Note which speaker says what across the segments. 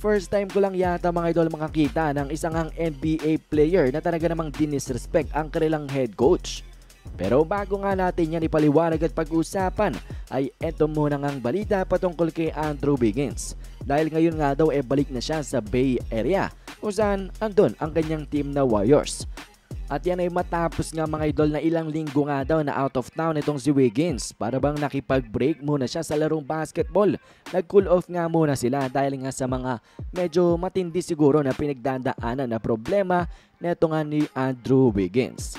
Speaker 1: First time ko lang yata mga idol makakita ng isang ang NBA player na talaga namang dinisrespect ang kanilang head coach. Pero bago nga natin yan ipaliwanag at pag-usapan ay eto muna ngang balita patungkol kay Andrew Wiggins. Dahil ngayon nga daw e balik na siya sa Bay Area kung saan andun ang kanyang team na Warriors. At yan ay matapos nga mga idol na ilang linggo nga daw na out of town itong si Wiggins. Para bang nakipag-break muna siya sa larong basketball. Nag-cool off nga muna sila dahil nga sa mga medyo matindi siguro na pinagdadaanan na problema neto nga ni Andrew Wiggins.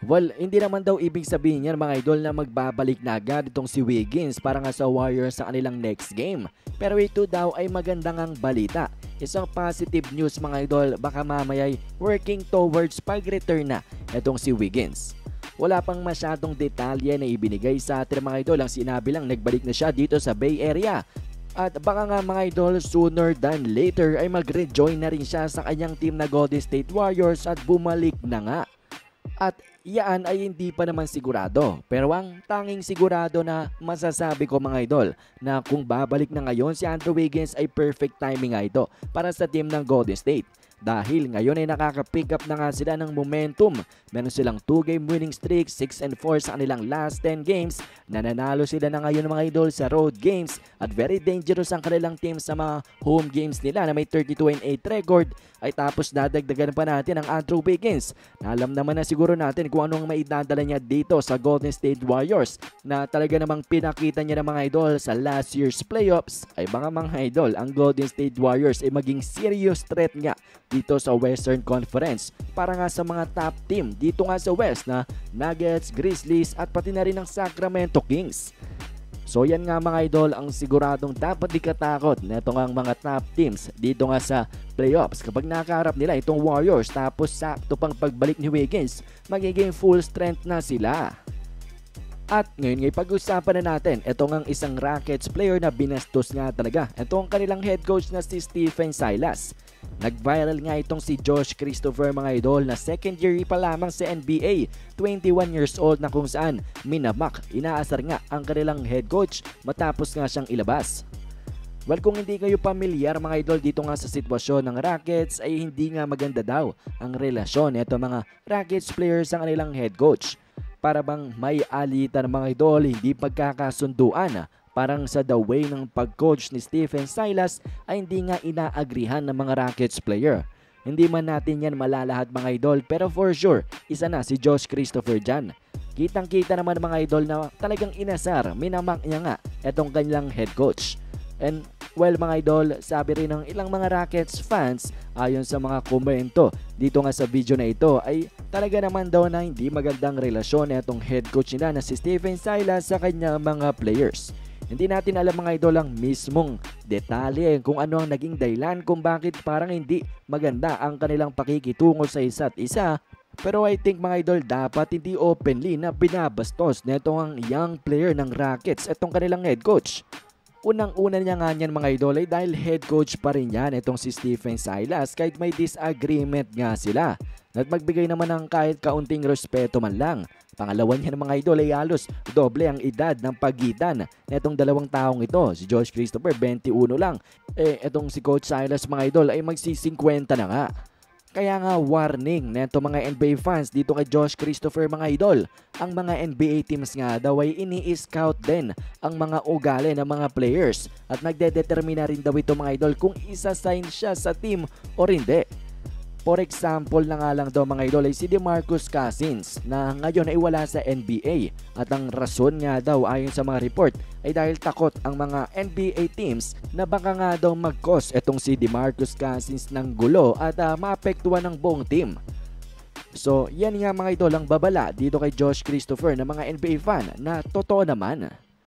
Speaker 1: Well, hindi naman daw ibig sabihin yan mga idol na magbabalik na agad itong si Wiggins para nga sa Warriors sa kanilang next game. Pero ito daw ay magandang ang balita. Isang positive news mga idol, baka mamayay working towards pag-return na itong si Wiggins. Wala pang masyadong detalye na ibinigay sa atin mga idol. Ang sinabi lang nagbalik na siya dito sa Bay Area. At baka nga mga idol sooner than later ay mag-rejoin na rin siya sa kanyang team na Golden State Warriors at bumalik na nga. At Iyan ay hindi pa naman sigurado. Pero ang tanging sigurado na masasabi ko mga idol na kung babalik na ngayon si Andrew Wiggins ay perfect timing nga ito para sa team ng Golden State. Dahil ngayon ay nakaka-pick up na nga sila ng momentum. Meron silang 2 game winning streak, 6 and 4 sa kanilang last 10 games. Nananalo sila na ngayon mga idol sa road games at very dangerous ang kanilang team sa mga home games nila na may 32 and 8 record ay tapos dadagdagan pa natin ang Andrew Wiggins. Na alam naman na siguro natin kung anong maidadala niya dito sa Golden State Warriors na talaga namang pinakita niya ng mga idol sa last year's playoffs ay mga mga idol ang Golden State Warriors ay maging serious threat nga dito sa Western Conference para nga sa mga top team dito nga sa West na Nuggets, Grizzlies at pati na rin ang Sacramento Kings. So yan nga mga idol ang siguradong dapat di katakot na ito nga mga top teams dito nga sa playoffs. Kapag nakaharap nila itong Warriors tapos sakto pang pagbalik ni Wiggins, magiging full strength na sila. At ngayon ngay pag-usapan na natin, ito nga isang Rockets player na binastos nga talaga. Ito ang kanilang head coach na si Stephen Silas. Nag-viral nga itong si Josh Christopher mga idol na second year pa lamang sa NBA, 21 years old na kung saan minamak, inaasar nga ang kanilang head coach matapos nga siyang ilabas. Well kung hindi kayo pamilyar mga idol dito nga sa sitwasyon ng Rockets ay hindi nga maganda daw ang relasyon nito mga Rockets players sa kanilang head coach. Para bang may alitan mga idol, hindi pagkakasunduan Parang sa the way ng pag-coach ni Stephen Silas ay hindi nga inaagrihan ng mga Rockets player. Hindi man natin yan malalahat mga idol pero for sure, isa na si Josh Christopher dyan. Kitang kita naman mga idol na talagang inasar, minamak niya nga itong kanilang head coach. And well mga idol, sabi rin ng ilang mga Rockets fans ayon sa mga komento dito nga sa video na ito ay talaga naman daw na hindi magandang relasyon itong head coach nila na si Stephen Silas sa kanyang mga players. Hindi natin alam mga idol ang mismong detalye kung ano ang naging dahilan kung bakit parang hindi maganda ang kanilang pakikitungo sa isa't isa. Pero I think mga idol dapat hindi openly na binabastos nito ang young player ng Rockets itong kanilang head coach. Unang-una niya nga niyan mga idol ay dahil head coach pa rin yan itong si Stephen Silas kahit may disagreement nga sila. At magbigay naman ng kahit kaunting respeto man lang Pangalawa niya ng mga idol ay halos doble ang edad ng pagitan netong dalawang taong ito. Si Josh Christopher 21 lang. Eh etong si Coach Silas mga idol ay magsi-50 na nga. Kaya nga warning neto mga NBA fans dito kay Josh Christopher mga idol. Ang mga NBA teams nga daw ay ini-scout din ang mga ugali ng mga players at nagdedetermina rin daw ito mga idol kung isa-sign siya sa team o hindi. For example na nga lang daw mga idol ay si DeMarcus Cousins na ngayon ay wala sa NBA at ang rason nga daw ayon sa mga report ay dahil takot ang mga NBA teams na baka nga daw mag-cause itong si DeMarcus Cousins ng gulo at uh, maapektuhan ng buong team. So yan nga mga idol ang babala dito kay Josh Christopher na mga NBA fan na totoo naman.